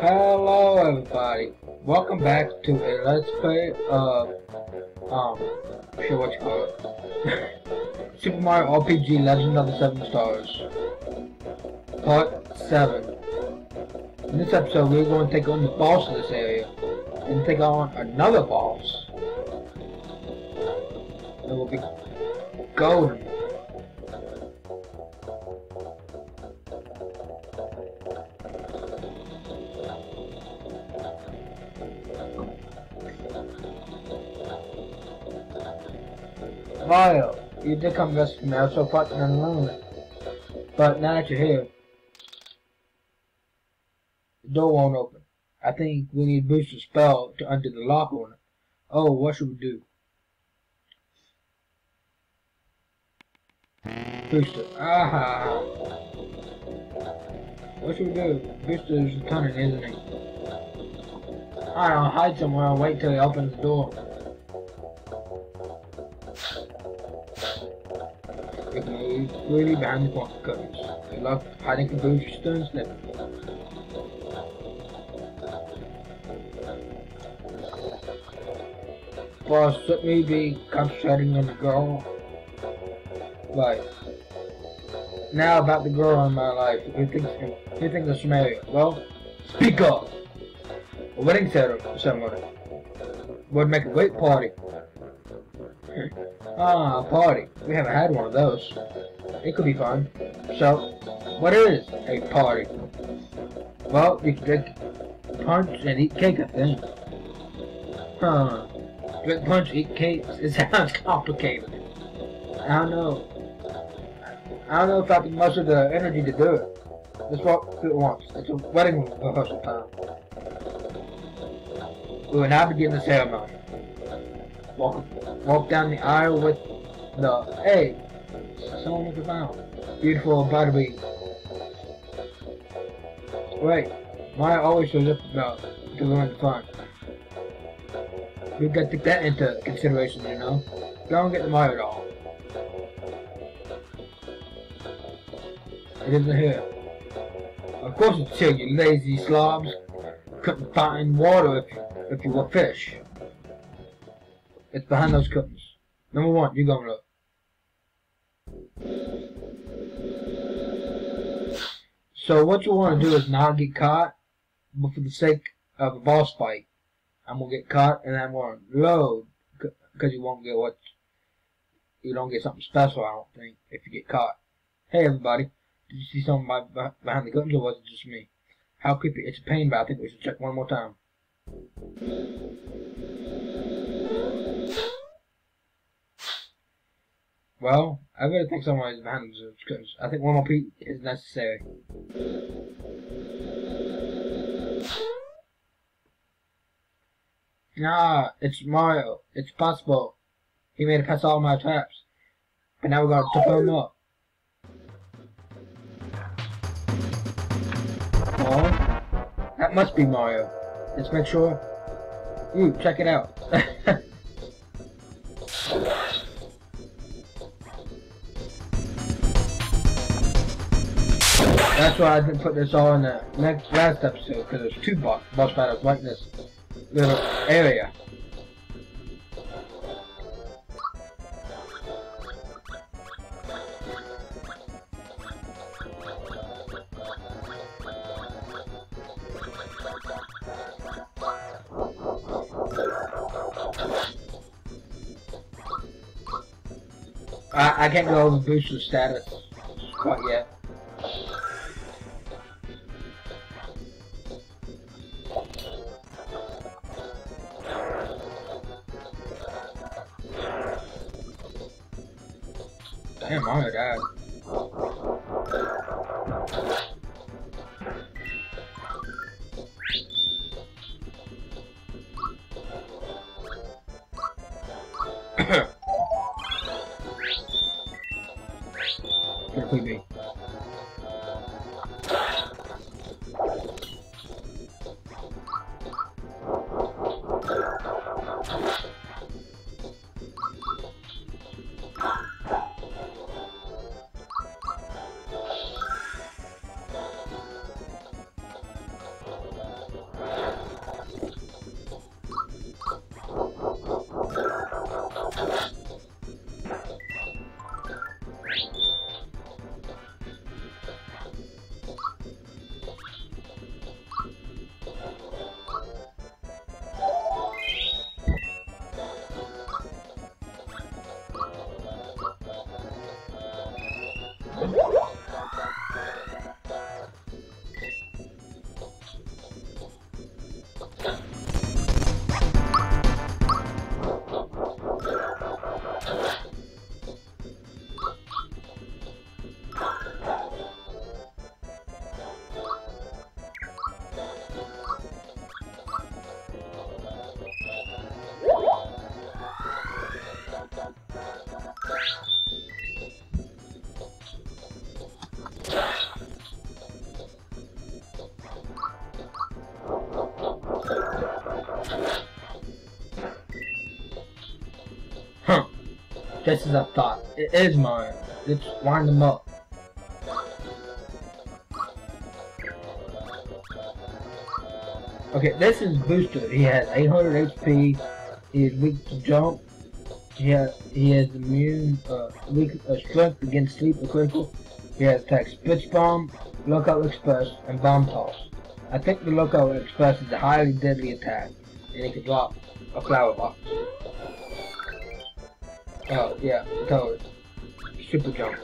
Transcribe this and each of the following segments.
Hello everybody. Welcome back to a let's play of um sure what you call it. Super Mario RPG Legend of the Seven Stars. Part seven. In this episode we're going to take on the boss of this area and take on another boss. It will be golden. Mario, you did come rescue me. I was so fucking alone. But now that you're here, the door won't open. I think we need Booster's spell to undo the lock on it. Oh, what should we do? Booster. Ah. What should we do? Booster's returning, isn't he? Alright, I don't hide somewhere and wait till he opens the door. It moves really curtains. Good luck hiding from Booster's. Boss, let me be concentrating on the girl. Right. Now about the girl in my life. Who thinks who thinks of Samaria? Well, speak up. A wedding ceremony would make a great party. ah, party. We haven't had one of those. It could be fun. So, what is a party? Well, you can drink punch and eat cake, I think. Huh. Drink punch, eat cakes. It sounds complicated. I don't know. I don't know if I much of the energy to do it. Let's walk through it once. It's a wedding rehearsal time. We will now begin the ceremony. Walk, walk down the aisle with the hey, someone with a found beautiful butterbean. Wait, Maya always shows up about to ruin the fun. We got to take that into consideration, you know. Don't get the Mario doll. It isn't here. Of course it's here, you lazy slobs. Couldn't find water if you, if you were fish. It's behind those curtains. Number one, you go and look. So what you want to do is not get caught, but for the sake of a boss fight, I'm gonna get caught and I'm gonna load because you won't get what you don't get something special. I don't think if you get caught. Hey everybody, did you see something behind the curtains or was it just me? How creepy! It's a pain, but I think we should check one more time. Well, I really think someone is behind the curtains. I think one more peek is necessary. Nah, it's Mario. It's possible. He made it past all my traps. But now we gotta tip him up. Oh, that must be Mario. Let's make sure. Ooh, check it out. That's why I didn't put this all in the next last episode because there's two boss, boss battles like this little area. I, I can't go over booster status quite yet. Could be. This is a thought. It is mine. Let's wind them up. Okay, this is Booster. He has 800 HP. He is weak to jump. He has, he has immune, uh, weak uh, strength against sleep or critical. He has attack Spritz Bomb, Loco Express, and Bomb Toss. I think the Loco Express is a highly deadly attack, and it can drop a flower box. Oh, yeah, totally. Super jump.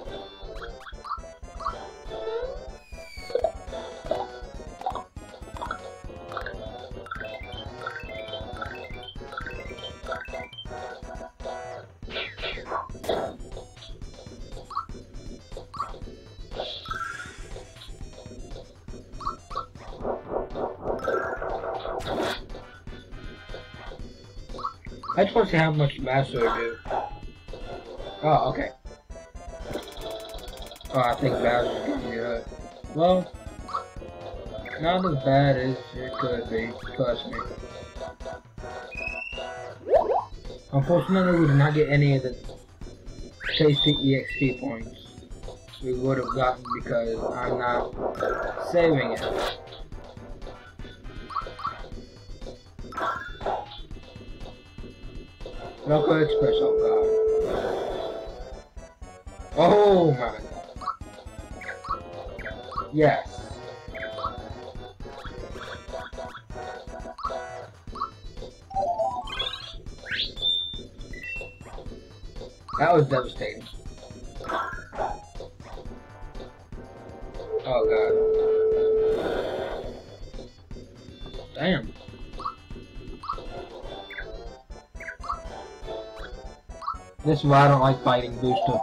I just want to see how much master I do. Oh, okay. Oh, I think Bowser's gonna be hurt. Well, not as bad as it could be, trust me. Unfortunately, we did not get any of the tasty EXP points we would have gotten because I'm not saving it. Loco Express, Oh my god. Yes. That was devastating. Oh god. Damn. This is why I don't like fighting Booster.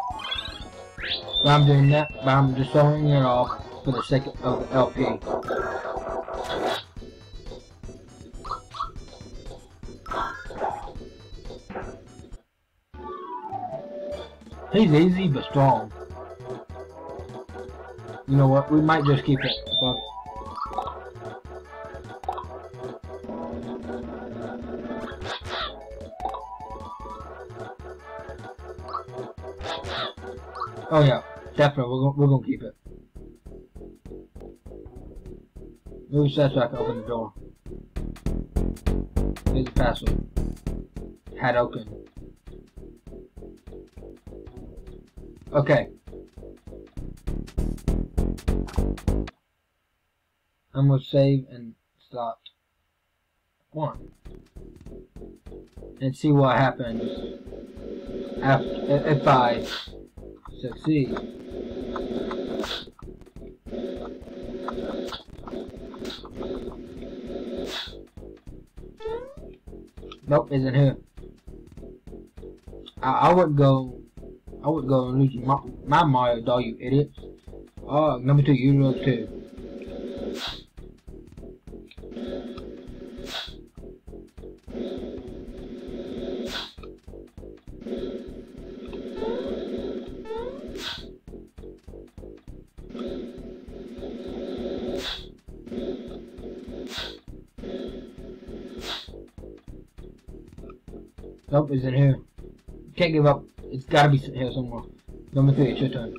But I'm doing that, but I'm just throwing it off for the sake of the LP. He's easy but strong. You know what? We might just keep it. Oh yeah, definitely. We're we're gonna keep it. Move that I can open the door. Here's the password. Had open. Okay. I'm gonna save and start one. And see what happens after if I succeed. Nope, isn't here. I, I would go, I would go and lose my, my Mario doll, you idiots. Oh, number two, you look too. It's in here. Can't give up. It's gotta be here somewhere. Number three, it's your turn.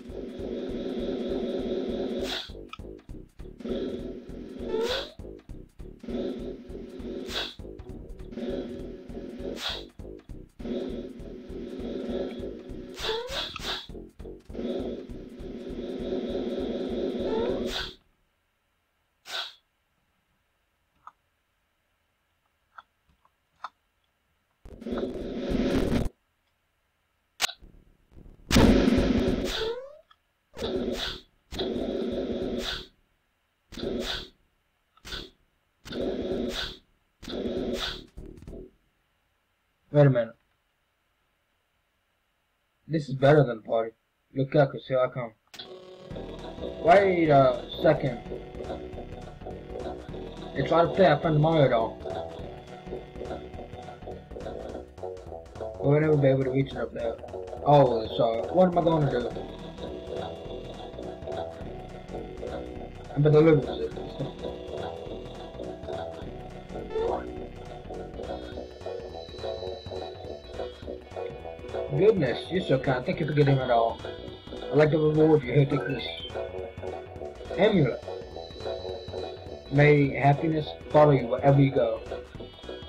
Better than party. Look out, cause here I come. Wait a second. It's right up there, I found the Mario doll. We'll never be able to reach it up there. Oh, sorry. what am I going to do? I better lose it. Goodness, you're so kind. Thank you for getting it all. I'd like to reward you. Here, take this amulet. May happiness follow you wherever you go.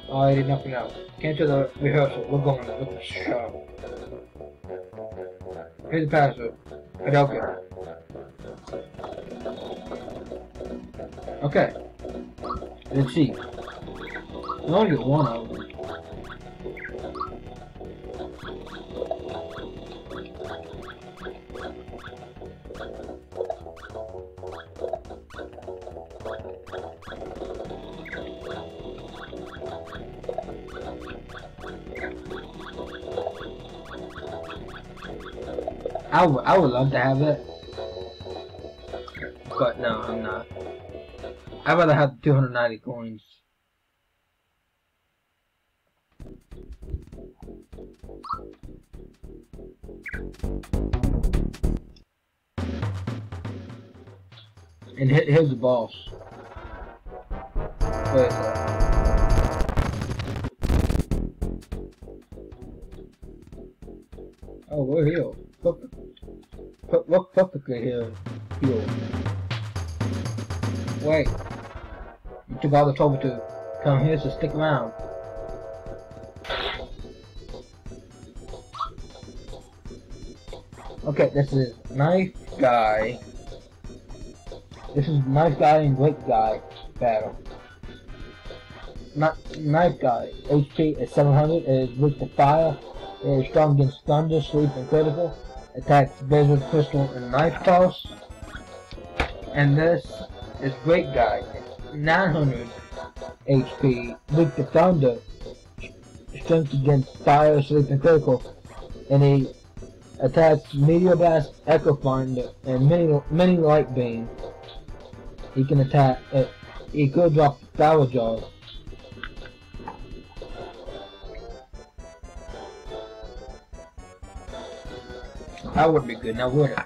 Alrighty, nothing else. Cancel the rehearsal. We're going to the show. Here's the password. Adelka. Okay. Let's see. I only one of them. I would, love to have it. But no, I'm not. I'd rather have 290 coins. And here's the boss. Oh, we're healed. Perfectly healed. Healed. Wait. You took all the trouble to come here, so stick around. Okay, this is knife guy. This is knife guy and grate guy battle. Not knife guy HP is 700. It is weak to fire. It is strong against thunder, sleep, and critical. Attacks Blizzard, Crystal, and Knife Toss. And this is Grate Guy. 900 HP, weak to thunder, strength against fire, sleep, and critical. And he attacks Meteor Blast, Echo Finder, and many, many Light Beam. He can attack, uh, he could drop Flower Jar. That would be good, now would it?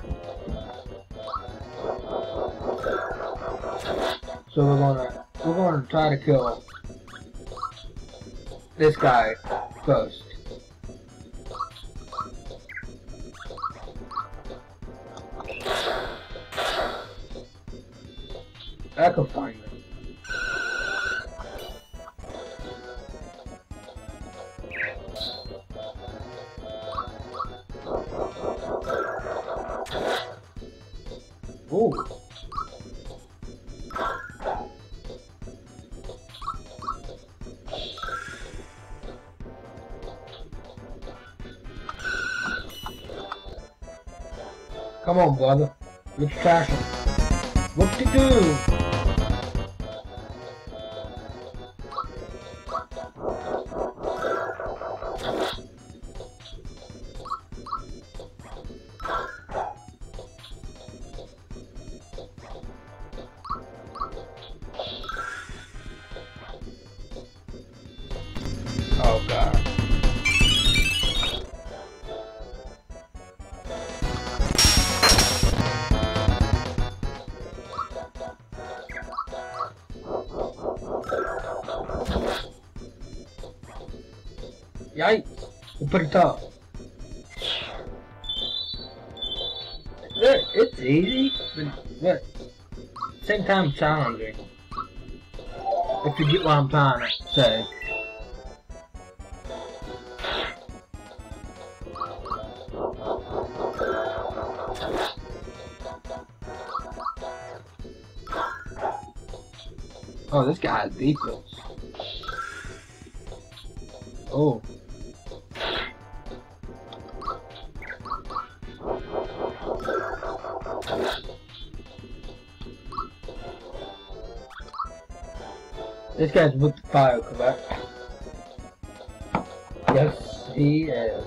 So we're gonna, we're gonna try to kill this guy first. Echo Finder. Come on, brother. Let's trash him. What to do? Put up. It's easy, but, but same time challenging. If you get what I'm trying to say. Oh, this guy has defense. Oh. Guy's with fire, correct? Yes, he is.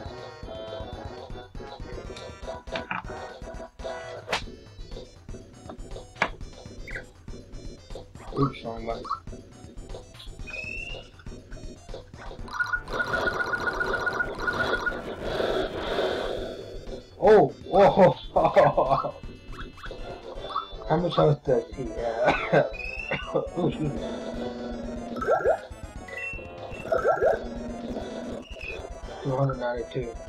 Oops, wrong button. Oh, oh, oh, How much health does he have? 292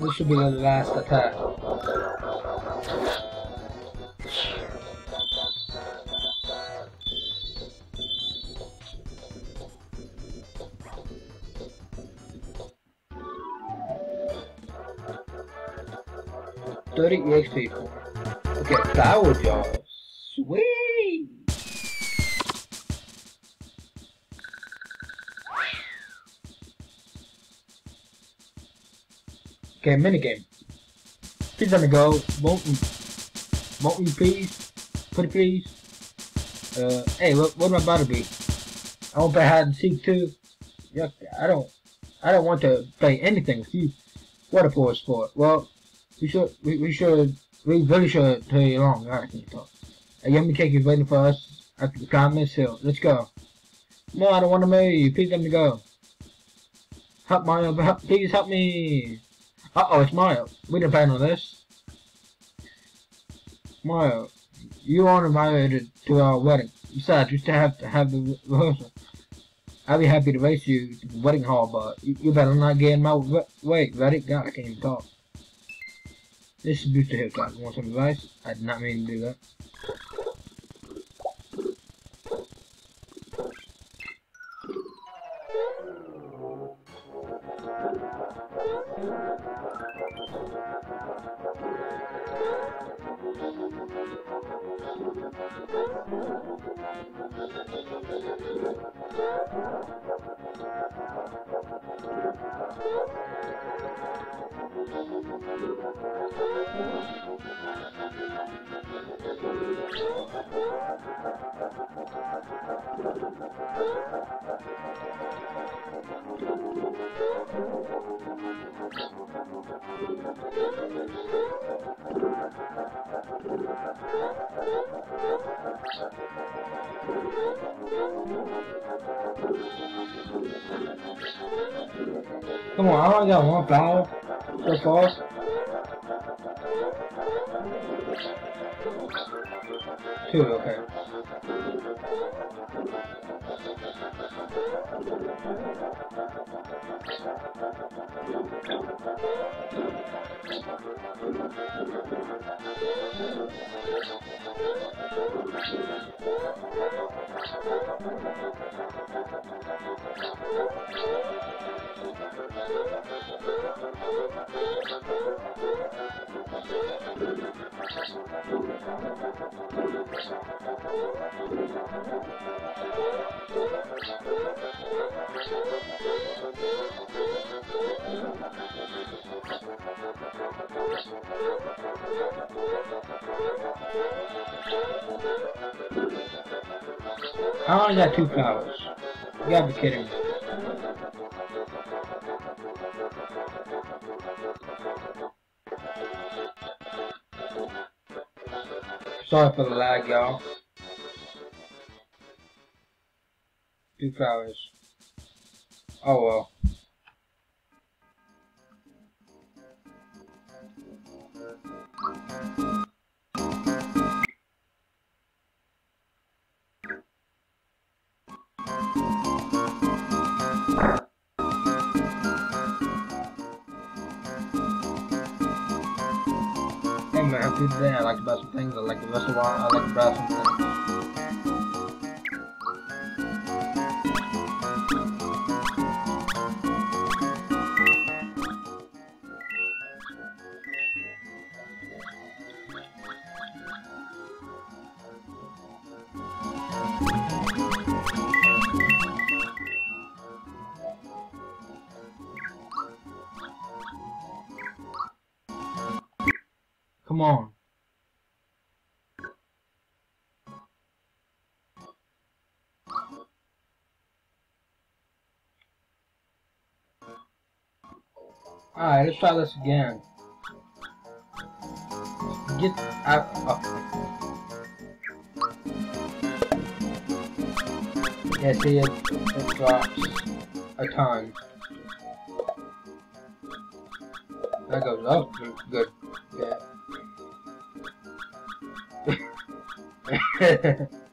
this should be the last attack. Thirty EXP. Okay, minigame. Please let me go. Won't you please? Pretty please? Uh, hey, what, what am I about to be? I won't play hide and seek too. Yuck, I don't, I don't want to play anything with you. What a poor sport. Well, we should, we, we should, we really should hurry along. Alright, can you talk? A yummy cake is waiting for us at the Commons Hill. Let's go. No, I don't want to marry you. Please let me go. Help Mario, help, please help me. Uh-oh, it's Mario. We didn't plan on this. Mario, you aren't invited to our wedding. Besides, you still have to have the rehearsal. I'll be happy to race you to the wedding hall, but you, you better not get in my way. Ready? God, I can't even talk. This is Booster Hilltop. Want some advice? I did not mean to do that. Come on, Thank you. I only got one foul so far. Two, okay. I only got two flowers. You gotta be kidding me. Sorry for the lag, y'all. Two flowers. Oh well. After today I like to buy some things, I like the restaurant, I like to buy some things. Alright, let's try this again. Get out. Oh. Yeah, see, it, it drops a ton. That goes up. Good. Yeah.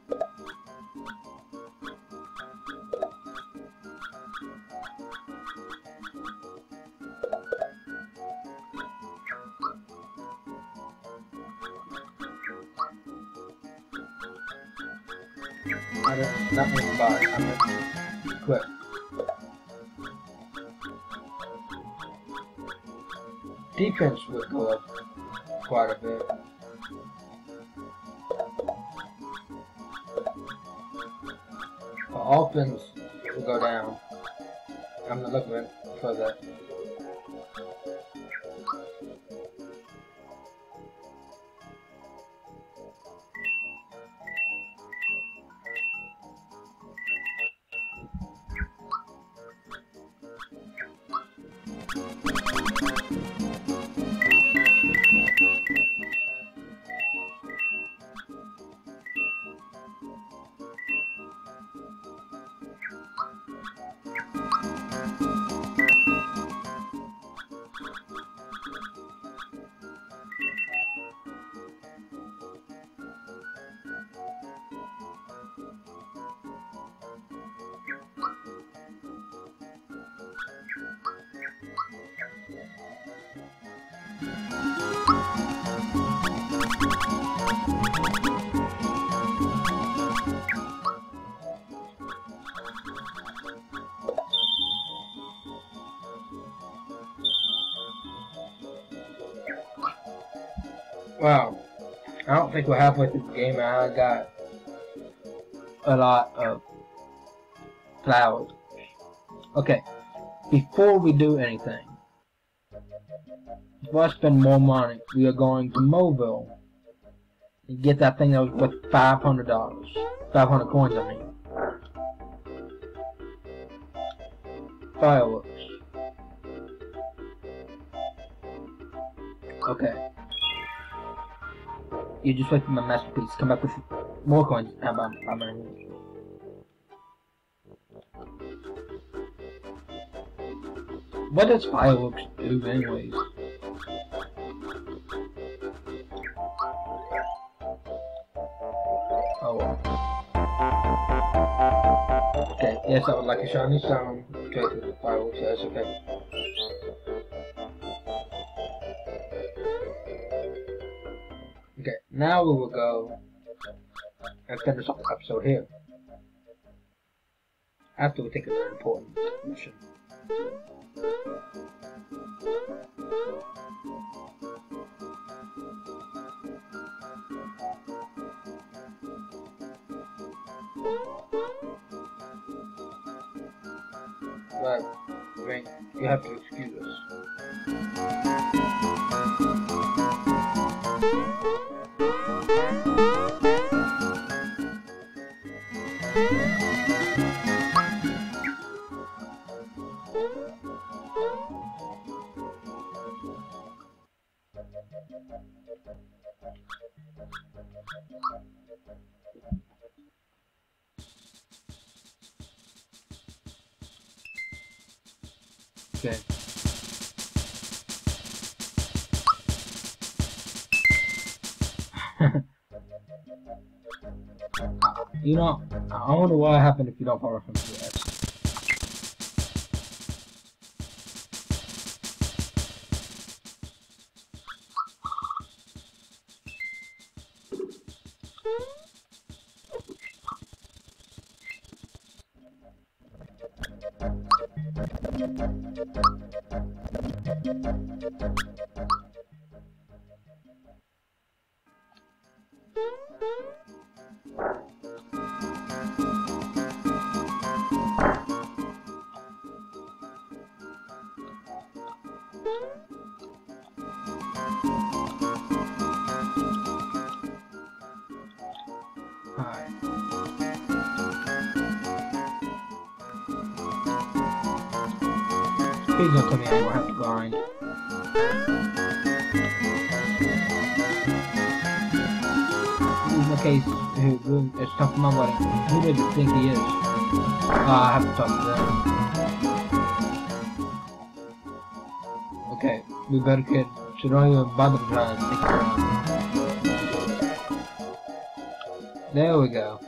quite a bit. But offense will go down. I'm not looking for that. Think we're halfway through the game and I got a lot of flowers. Okay. Before we do anything, before I spend more money, we are going to Moleville and get that thing that was worth $500. 500 coins, I mean. Fireworks. Okay. You just for my masterpiece. Come back with more coins. I'm, I'm, I'm gonna... What does fireworks do anyways? Oh well. Okay, yes, I would like a shiny stone. Okay, fireworks, that's okay. Now we will go and finish off the episode here. After we take a very important mission. But, I mean, you have to excuse you know, I wonder what happened if you don't follow from think he is? Uh, I have to talk to them. Okay, we better get, so don't even bother to try and think around. There we go.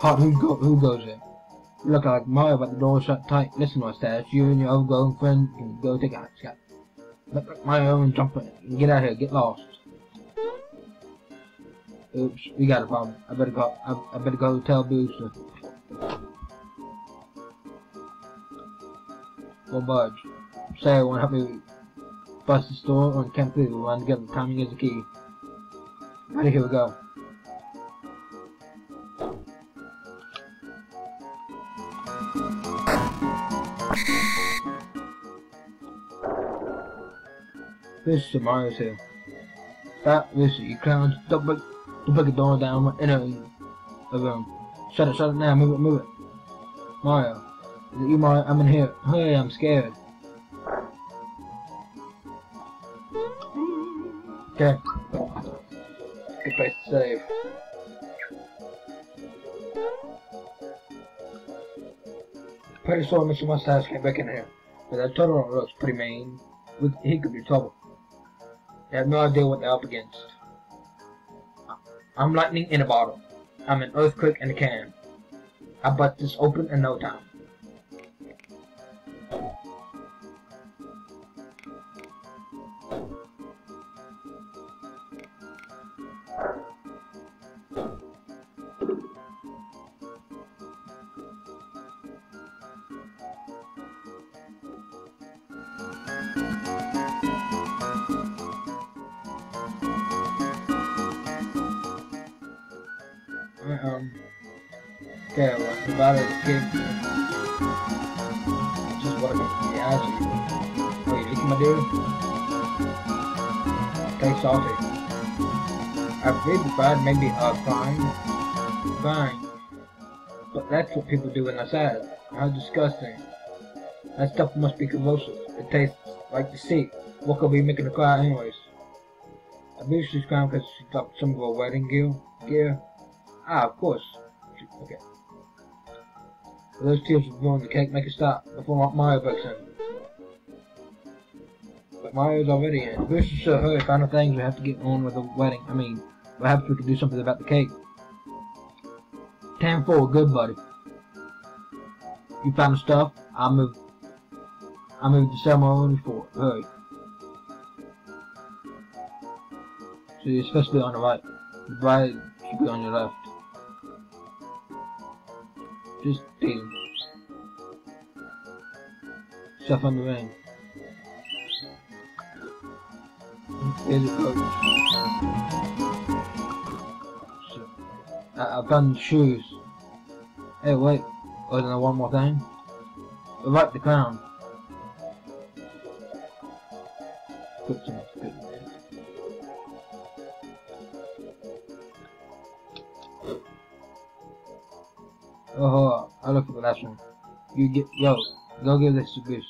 Hot, who go, who goes in? Look like Mario, but the door shut tight. Listen, Mustache, you and your outgoing friend can go take a hot shot. Let my own jump in. Get out of here. Get lost. Oops, we got a problem. I better go. I, I better go tell Booster. Well, Budge. Sarah, wanna help me bust the store on Camp Food? We'll run together. Timing is the key. Ready? Here we go. This is Mario's here. That this you clowns. Don't break, don't break the door down. Enter the room. Shut it, shut it now. Move it, move it. Mario. Is it you, Mario? I'm in here. Hurry, I'm scared. Okay. Good place to save. Pretty sure Mr. Mustache came back in here. But that Totoro looks pretty mean. He could be trouble. I have no idea what they're up against. I'm lightning in a bottle. I'm an earthquake in a can. I bust this open in no time. Um, okay, well, about to escape. Just what yeah, actually. Oh, you eating my dude? Okay, salty. I believe the bad maybe uh, fine. Fine. But that's what people do when they're sad. How disgusting. That stuff must be corrosive. It tastes like deceit. What could be making her cry anyways? I believe she's crying because she thought some of her wedding gear. gear. Ah, of course. Okay. Those tears will ruin the cake. Make it stop before Mario breaks in. But Mario's already in. Bruce is so hurry. Final things we have to get on with the wedding. I mean, perhaps we could do something about the cake. Ten four, good buddy. You found the stuff. I'll move. I'll move the ceremony for hurry. So you're supposed to be on the right. The bride should be on your left. Just deal. Stuff on the ring. Here's a coach. So, I, I found the shoes. Hey, wait. Oh, then one more thing. Right the crown. Some good Oh, I look for the last one. You get, yo, go give this to Goose.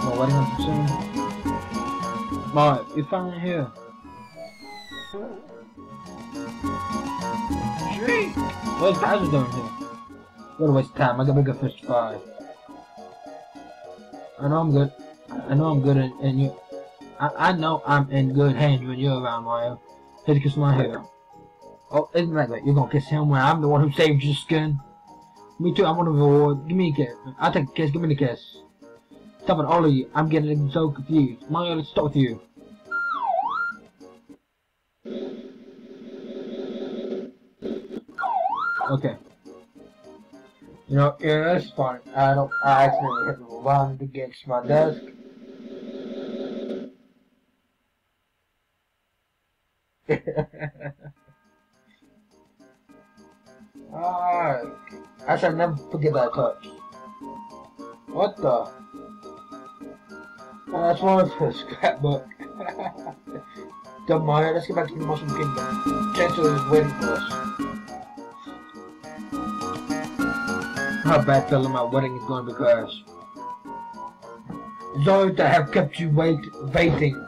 Got my wedding on soon. Here. Shriek! What's Bowser doing here? What a waste of time. I got bigger fish to fry. I know I'm good. I know I'm good and, in you. I, I know I'm in good hands when you're around, Mario. Here to kiss my hair. Oh, isn't that right? You're gonna kiss him when I'm the one who saved your skin? Me too, i'm want a reward. Give me a kiss. I'll take a kiss, give me the kiss. Stop it, you. I'm getting so confused. Mario, let's with you. Okay. You know, yeah, that's fine. I don't, I accidentally hit the wand against my desk. Alright. I shall never forget that touch. What the? Oh, that's one of the scrapbook. Don't mind, let's get back to the Mushroom Kingdom. Chancellor is waiting for us. How bad feeling my wedding is going to crash. Sorry to have kept you wait waiting.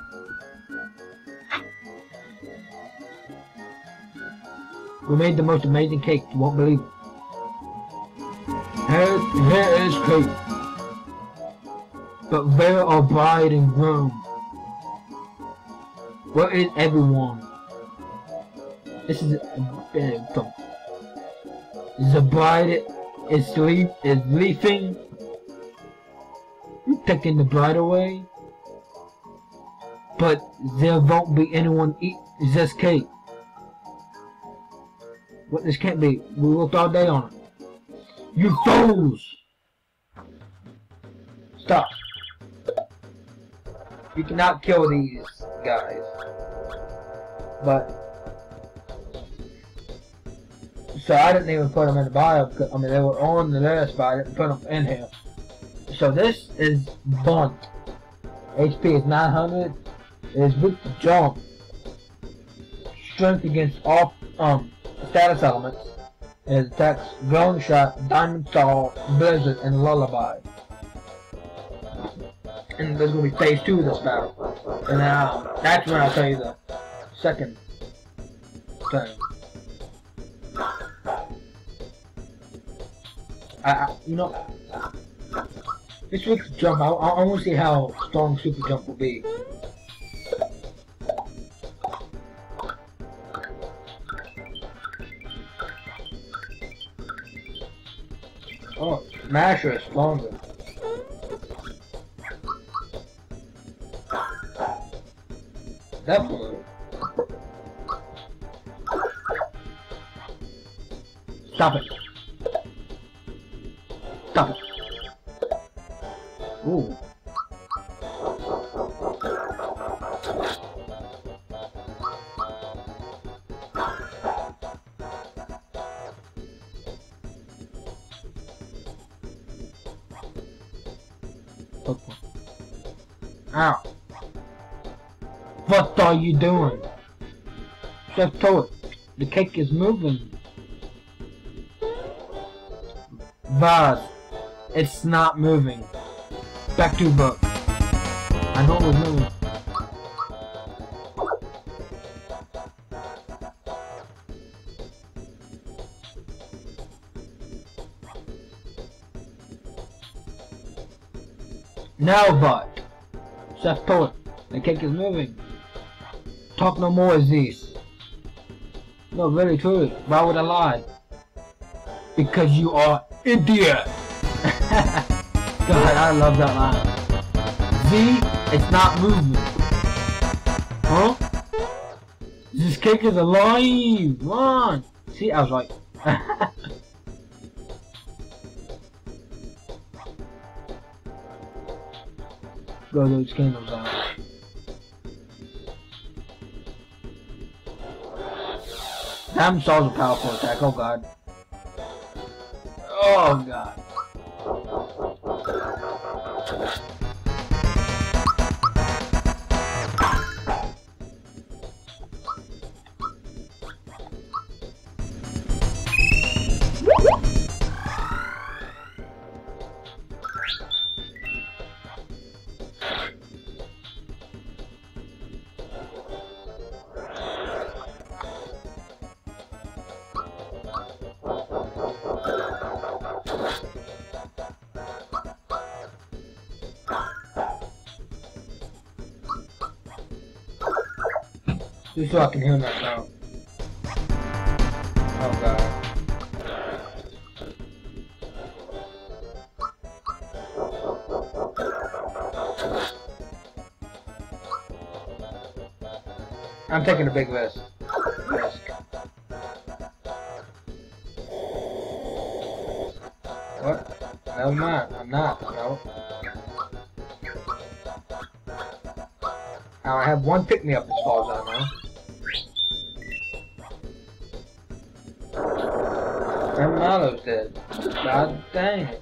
We made the most amazing cake, you won't believe. Here, here is cake. But where are bride and groom? Where is everyone? This is a big dump. The bride is sleep is leaving. You taking the bride away. But there won't be anyone eat this cake. What this can't be. We worked all day on it. You fools! Stop. You cannot kill these guys. But so I didn't even put them in the bio. I mean, they were on the list, but I didn't put them in here. So this is Bundt. HP is 900. It is with jump. Strength against all um status elements. It attacks Grown Shot, Diamond Saw, Blizzard, and Lullaby. And there's gonna be phase two of this battle. And now that's when I'll tell you the second thing. I, I you know, this week's jump, I, I, I want to see how strong Super Jump will be. Oh, Masher is stronger. Definitely. Stop it. Are you doing? To it. The cake is moving. Vaz. It's not moving. Back to book. I know it was moving. Now but. Chef Torte. The cake is moving. Talk no more, Aziz. No, really, truly. Why would I lie? Because you are idiot. God, I love that line. Z, it's not moving. Huh? This cake is alive! On! See, I was right. Go those candles out. Saul's a powerful attack, oh god. Oh god. Just so I can hear that now. Oh god. I'm taking a big risk. What? No, I'm not. I'm not. No. Now I have one pick-me-up as far as I know. And Mallow's dead. God dang it.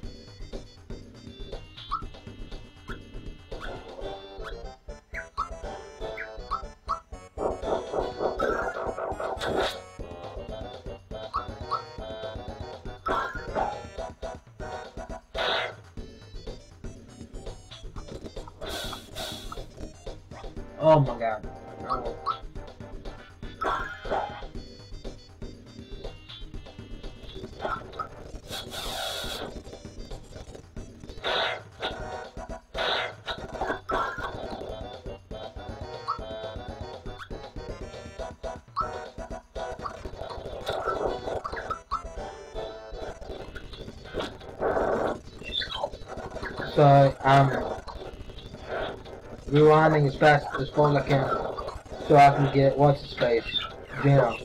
Rewinding as fast as far I can so I can get what's his face down.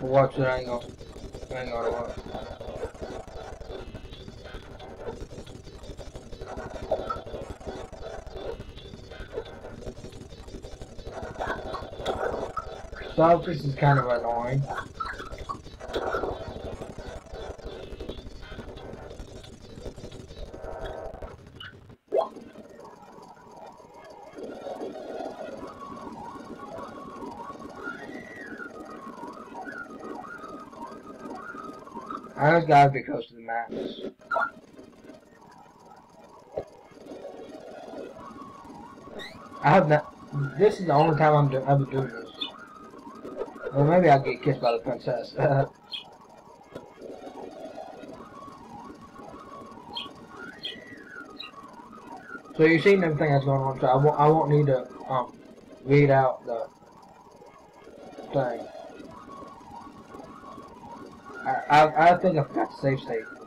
Watch it ain't gonna ain't gonna work. So this is kind of annoying. I just gotta be close to the max. I have not. This is the only time I'm do, ever doing this. Or maybe I'll get kissed by the princess. so you've seen everything that's going on. So I won't. I won't need to um read out the thing. I, I, think I forgot to save state.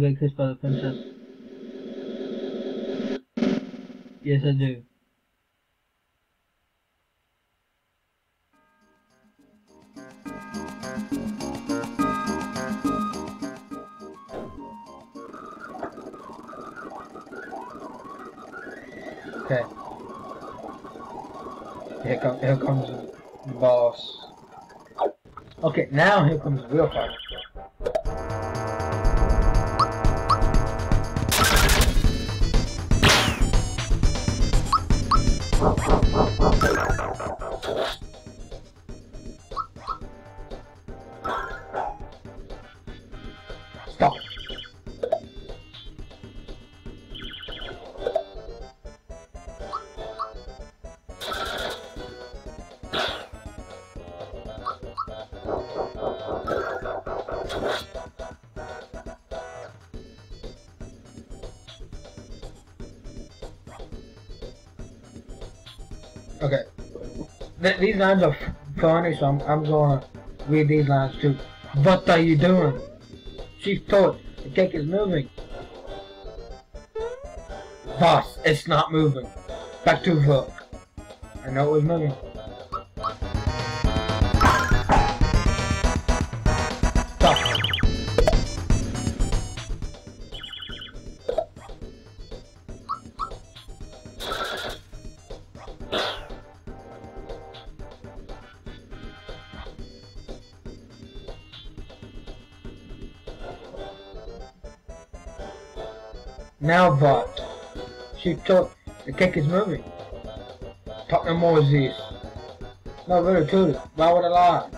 I get kissed by the princess. Yes, I do. Okay. Here, come, here comes the boss. Okay, now here comes the real part. Okay. Th- these lines are funny, so I'm, I'm gonna read these lines too. What are you doing? Chef Torte, the cake is moving. Boss, it's not moving. Back to work. I know it was moving. Told the cake is moving. Talk no more, Zeus. No, really, truly. Why would I lie?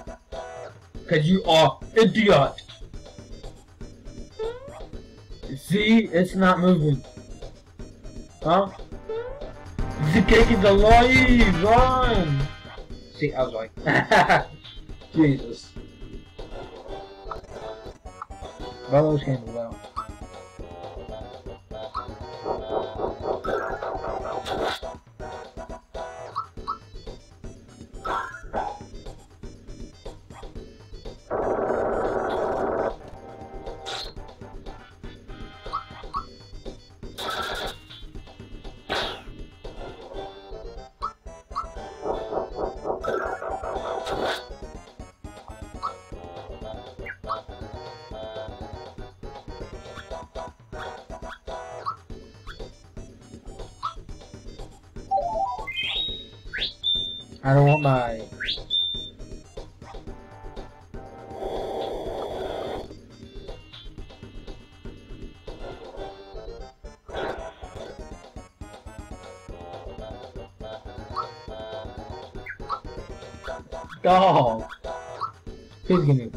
Cause you are idiot. See, it's not moving. Huh? The cake is alive! Run! See, I was like, Jesus. Well, those came I don't want my dog. Please give me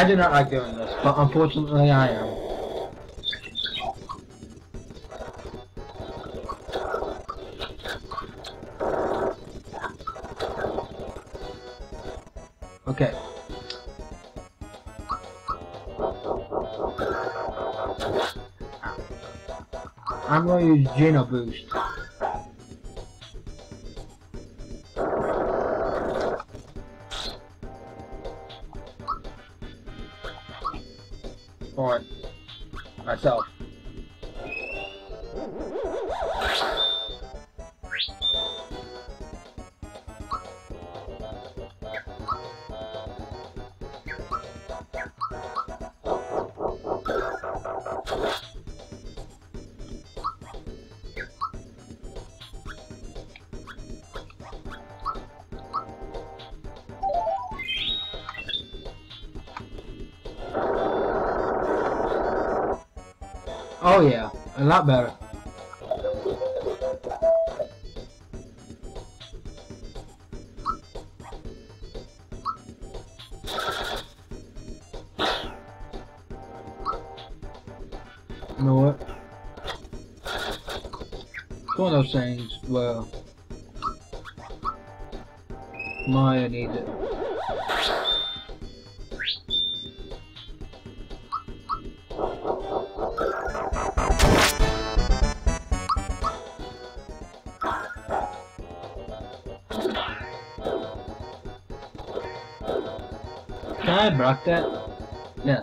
I do not like doing this, but unfortunately I am. Okay. I'm going to use Geno Boost. For myself. Lot better. You know what? It's one of those things where Maya needs it. Block that? Yeah.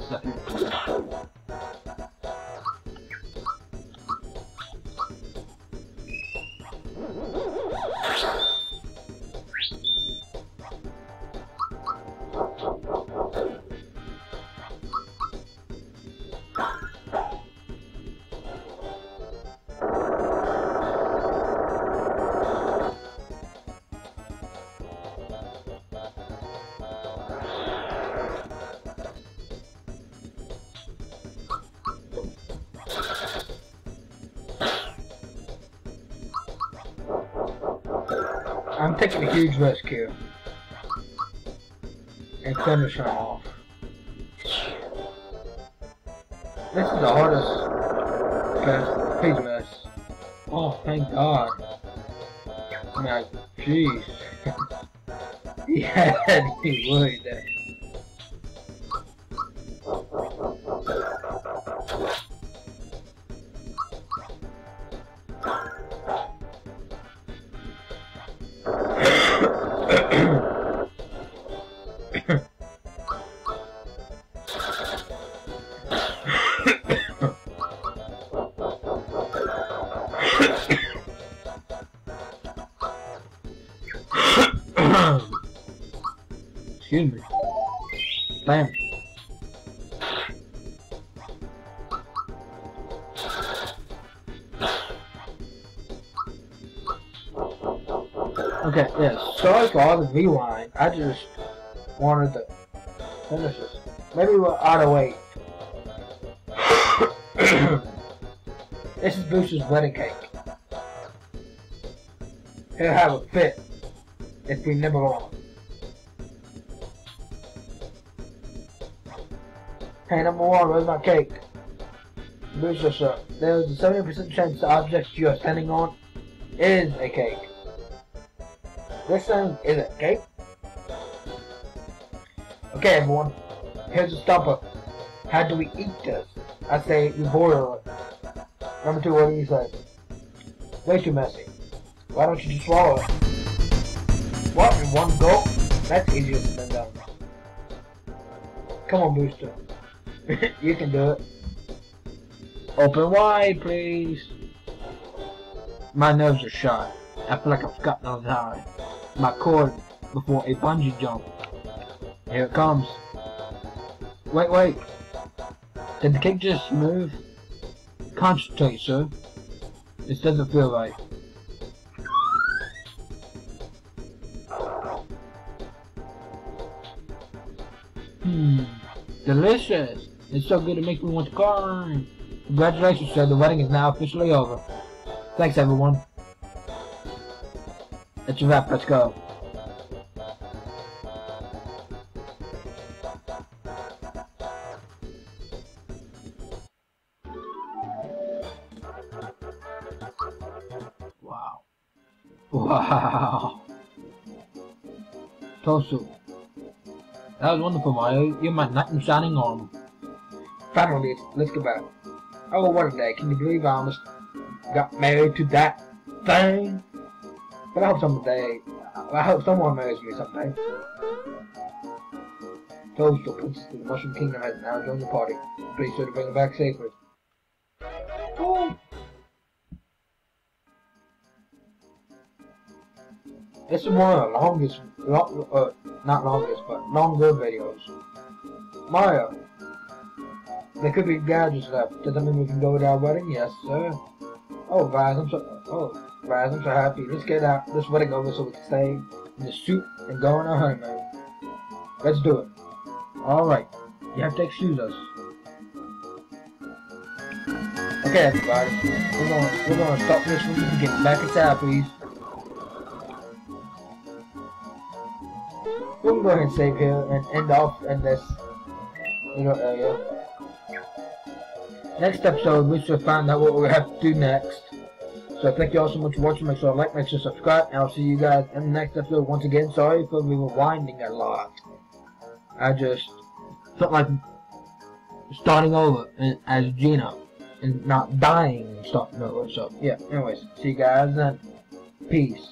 I'm a huge rescue. And finish him off. This is the hardest. Guys, please miss. Oh, thank God. My, jeez. he had Maybe we're out of weight. this is Booster's wedding cake. He'll have a fit if we never wrong. Hey, number one, where's my cake? Booster, sir. There's a 70% chance the object you are standing on is a cake. This thing is a cake. Okay, everyone. Here's a stopper. How do we eat this? I say we boil it. Number two, what do you say? Way too messy. Why don't you just swallow it? What, in one gulp? That's easier than done. Come on, Booster. you can do it. Open wide, please. My nerves are shot. I feel like I've got to tie my cord before a bungee jump. Here it comes. Wait, wait. Did the cake just move? Concentrate, sir. This doesn't feel right. Hmm. Delicious. It's so good it makes me want to cry. Congratulations, sir. The wedding is now officially over. Thanks, everyone. That's a wrap. Let's go. Wow. Tosu. That was wonderful, Mario. You're my knight in shining armor. Finally, let's get back. Oh, what a day. Can you believe I almost got married to that thing? But I hope someday, I hope someone marries me someday. Toast, the princess of the Mushroom Kingdom has now joined the party. Be sure to bring her back safely. Oh. This is one of the longest, long, uh, not longest, but longer videos. Mario, there could be gadgets left. Does that mean we can go to our wedding? Yes, sir. Oh, guys, I'm so, oh, guys, I'm so happy. Let's get out this wedding over so we can stay in the suit and go on our honeymoon. Let's do it. Alright, you have to excuse us. Okay, everybody, we're gonna, we're gonna stop this from beginning. Back inside, please. We can go ahead and save here and end off in this little area. Next episode, we should find out what we have to do next. So thank you all so much for watching. Make sure to like, make sure to subscribe, and I'll see you guys in the next episode. Once again, sorry for me rewinding a lot. I just felt like starting over as Gina and not dying and starting over. So yeah, anyways, see you guys then. Peace.